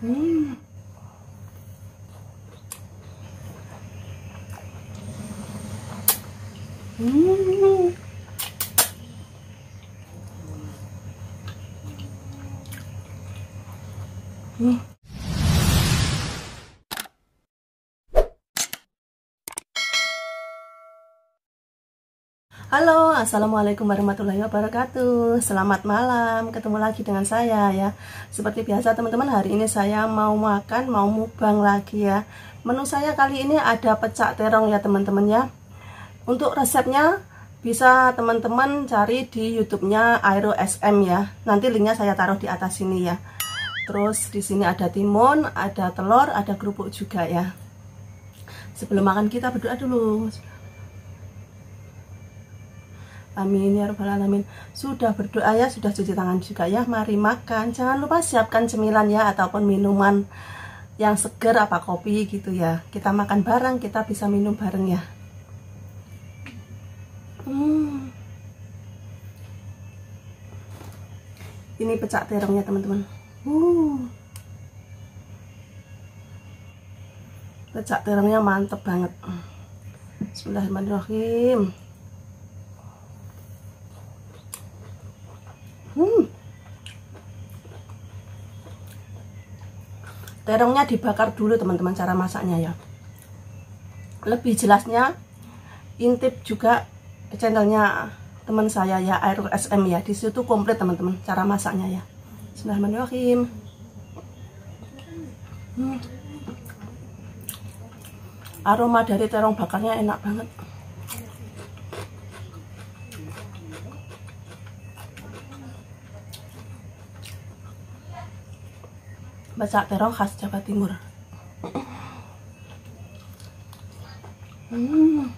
Hmm. Hmm. Hmm. Halo, assalamualaikum warahmatullahi wabarakatuh. Selamat malam, ketemu lagi dengan saya ya. Seperti biasa, teman-teman, hari ini saya mau makan, mau mukbang lagi ya. Menu saya kali ini ada pecak terong ya, teman-teman ya. Untuk resepnya bisa teman-teman cari di YouTube-nya Aero SM ya. Nanti linknya saya taruh di atas sini ya. Terus di sini ada timun, ada telur, ada kerupuk juga ya. Sebelum makan kita berdoa dulu. Amin ya rabbal alamin. Sudah berdoa ya, sudah cuci tangan juga ya. Mari makan. Jangan lupa siapkan cemilan ya ataupun minuman yang seger apa kopi gitu ya. Kita makan bareng, kita bisa minum bareng ya. Hmm. Ini pecak terongnya teman-teman. Uh. Pecak terongnya mantep banget. Bismillahirrahmanirrahim. Hmm. Terongnya dibakar dulu teman-teman cara masaknya ya. Lebih jelasnya intip juga channelnya teman saya ya Air SM ya. Di situ komplit teman-teman cara masaknya ya. Bismillahirrahmanirrahim. Hmm. Aroma dari terong bakarnya enak banget. Basak terong khas Jawa Timur. Hmm.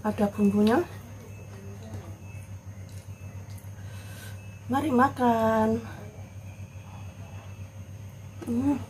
Ada bumbunya. Mari makan. Hmm.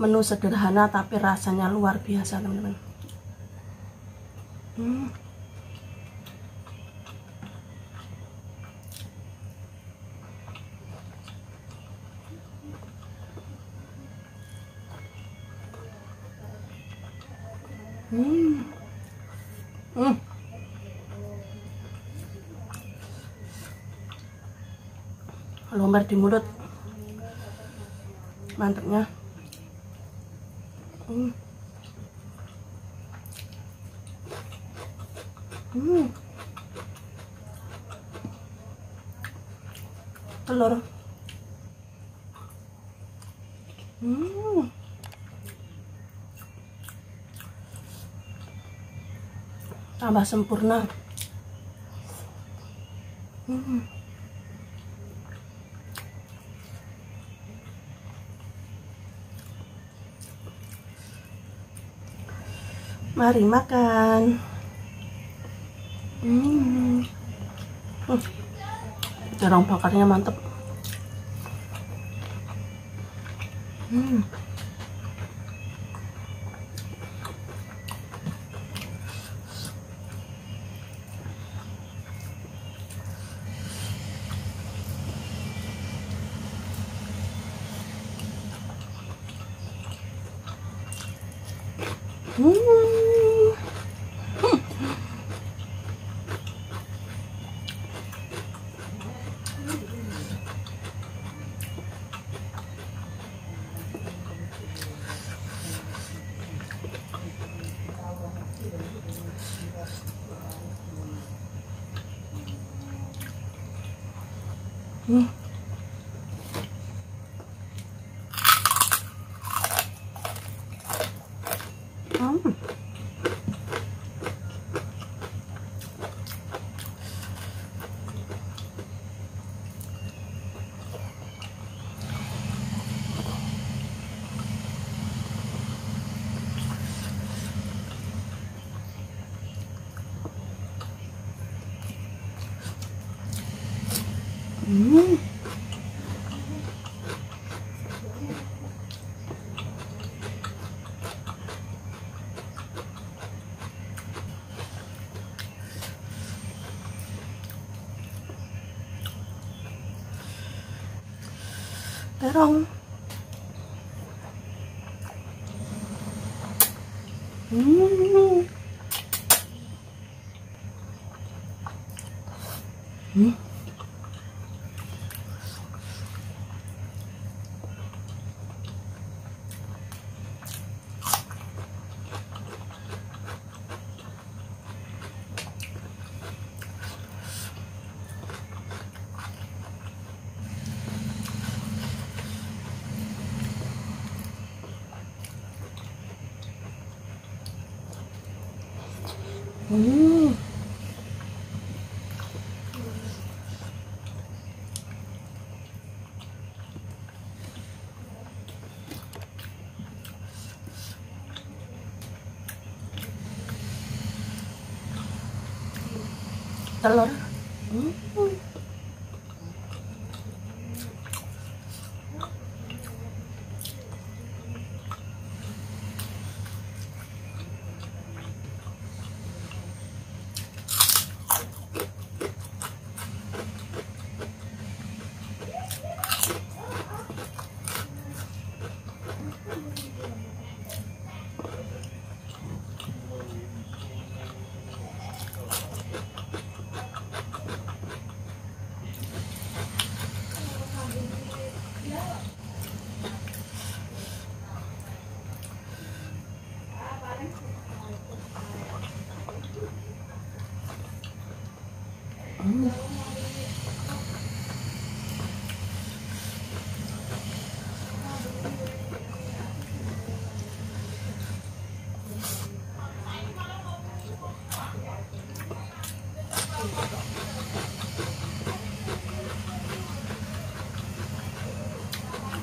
Menu sederhana tapi rasanya luar biasa teman-teman. Hmm. Hmm. Lombar di mulut. Mantapnya. Hmm. Hmm. Telur. Hmm. tambah sempurna hmm. Mari makan hmm. Hmm. terong bakarnya mantep hmm. Hmm. Hmm. Hmm. terong hmm. Hmm. Telur. Hmm.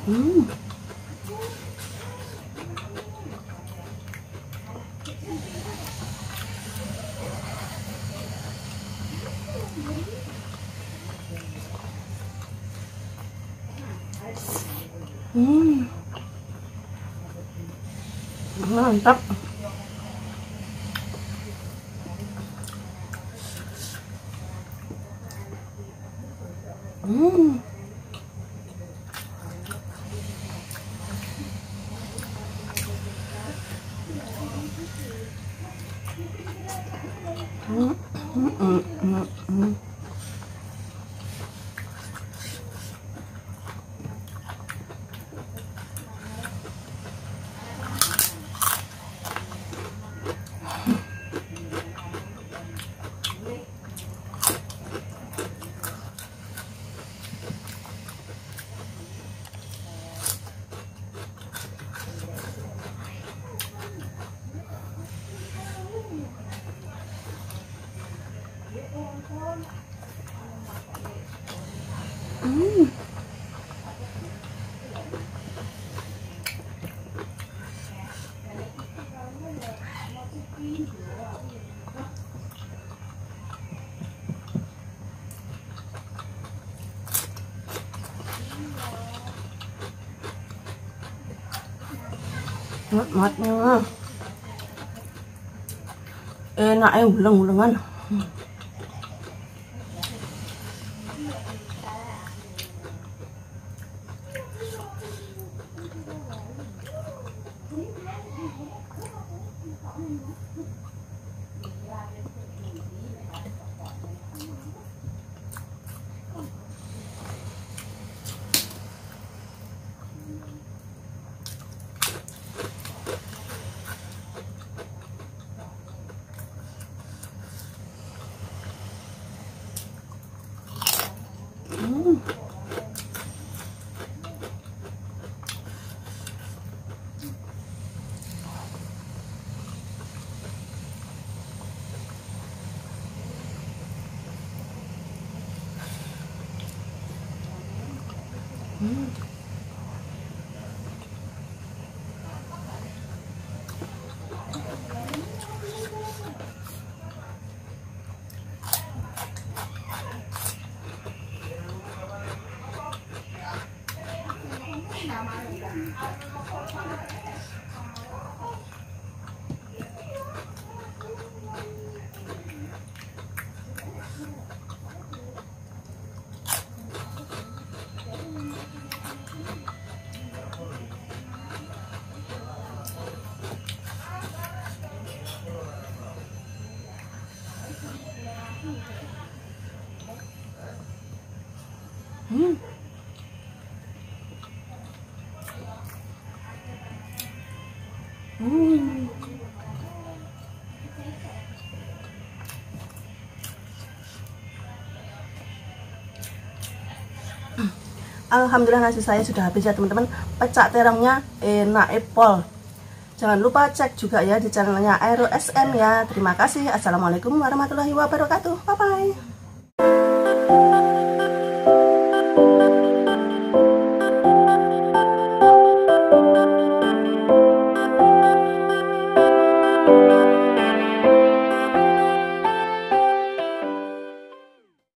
Hmm. Hmm. Mantap. Hmm. Nikmatnya enak ya uleng-ulengan. Hmm. Hmm. Hmm. Hmm. Alhamdulillah nasi saya sudah habis ya teman-teman. Pecak terongnya enak epol. Jangan lupa cek juga ya di channelnya Aero SM ya. Terima kasih. Assalamualaikum warahmatullahi wabarakatuh. Bye bye